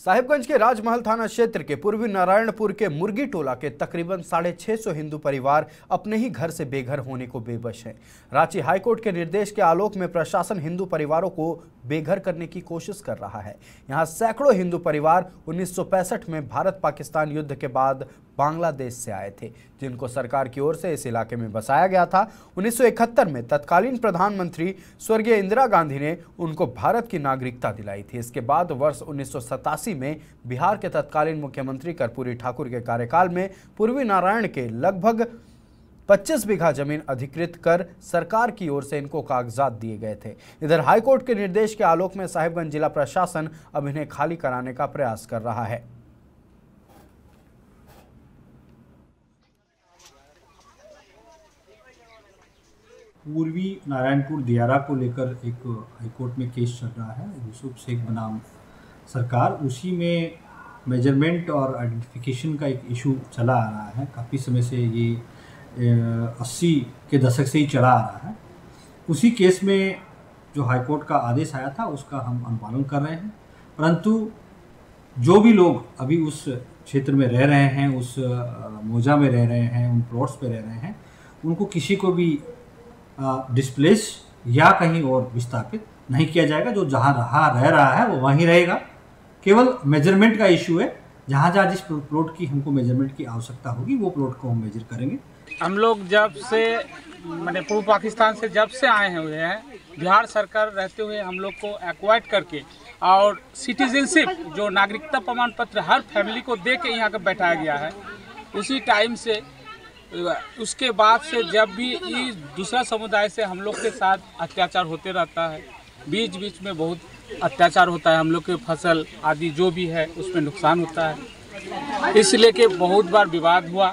साहिबगंज के राजमहल थाना क्षेत्र के पूर्वी नारायणपुर के मुर्गी टोला के तकरीबन साढ़े छह सौ हिंदू परिवार अपने ही घर से बेघर होने को बेबस हैं। रांची हाईकोर्ट के निर्देश के आलोक में प्रशासन हिंदू परिवारों को बेघर करने की कोशिश कर रहा है। यहाँ सैकड़ों हिंदू परिवार 1965 में भारत पाकिस्तान युद्ध के बाद बांग्लादेश से आए थे, जिनको सरकार की ओर से इस इलाके में बसाया गया था। 1971 में तत्कालीन प्रधानमंत्री स्वर्गीय इंदिरा गांधी ने उनको भारत की नागरिकता दिलाई थी। इसके बाद वर्ष उन्नीस में बिहार के तत्कालीन मुख्यमंत्री कर्पूरी ठाकुर के कार्यकाल में पूर्वी नारायण के लगभग 25 बीघा ज़मीन अधिकृत कर सरकार की ओर से इनको कागजात दिए गए थे। इधर हाईकोर्ट के निर्देश के आलोक में साहिबगंज जिला प्रशासन अब इन्हें खाली कराने का प्रयास कर रहा है। पूर्वी नारायणपुर, दियारा को लेकर एक हाईकोर्ट में केस चल रहा है। यूसुफ शेख बनाम सरकार उसी में मेज़रमेंट और आइडेंटिफिकेशन का एक इशू चला आ रहा है। काफ़ी समय से ये अस्सी के दशक से ही चला आ रहा है। उसी केस में जो हाईकोर्ट का आदेश आया था, उसका हम अनुपालन कर रहे हैं। परंतु जो भी लोग अभी उस क्षेत्र में रह रहे हैं, उस मोजा में रह रहे हैं, उन प्लॉट्स पे रह रहे हैं, उनको किसी को भी डिस्प्लेस या कहीं और विस्थापित नहीं किया जाएगा। जो जहाँ रहा, रह रहा है, वो वहीं रहेगा। केवल मेज़रमेंट का इशू है। जहाँ जहाँ जिस प्लॉट की हमको मेज़रमेंट की आवश्यकता होगी, वो प्लॉट को हम मेजर करेंगे। हम लोग जब से, मैंने पूर्व पाकिस्तान से जब से आए हुए हैं, बिहार सरकार रहते हुए हम लोग को एक्वाइट करके और सिटीजनशिप जो नागरिकता प्रमाण पत्र हर फैमिली को दे के यहाँ का बैठाया गया है, उसी टाइम से, उसके बाद से जब भी दूसरा समुदाय से हम लोग के साथ अत्याचार होते रहता है बीच बीच में बहुत अत्याचार होता है, हम लोग के फ़सल आदि जो भी है, उसमें नुकसान होता है। इसलिए कि बहुत बार विवाद हुआ।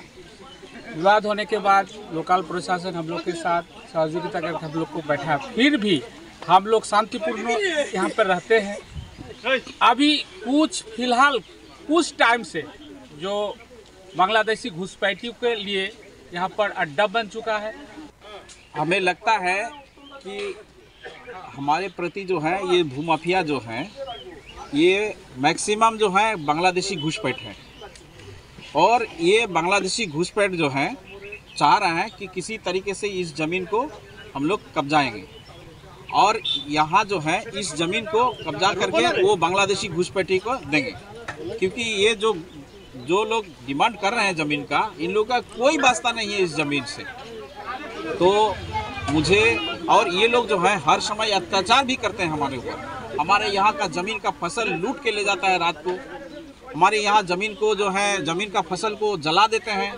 विवाद होने के बाद लोकल प्रशासन हम लोग के साथ सहयोगिता करके हम लोग को बैठा। फिर भी हम लोग शांतिपूर्ण यहाँ पर रहते हैं। अभी कुछ फ़िलहाल, कुछ टाइम से जो बांग्लादेशी घुसपैठियों के लिए यहाँ पर अड्डा बन चुका है। हमें लगता है कि हमारे प्रति जो है, ये भूमाफिया जो है, ये मैक्सिमम जो है, बांग्लादेशी घुसपैठ है। और ये बांग्लादेशी घुसपैठ जो है, चाह रहे हैं कि किसी तरीके से इस ज़मीन को हम लोग कब्जाएँगे। और यहाँ जो है, इस ज़मीन को कब्जा करके वो बांग्लादेशी घुसपैठी को देंगे। क्योंकि ये जो जो लोग डिमांड कर रहे हैं ज़मीन का, इन लोगों का कोई वास्ता नहीं है इस ज़मीन से। तो मुझे और ये लोग जो है, हर समय अत्याचार भी करते हैं हमारे ऊपर। हमारे यहाँ का ज़मीन का फ़सल लूट के ले जाता है रात को। हमारे यहाँ ज़मीन को जो है, ज़मीन का फ़सल को जला देते हैं।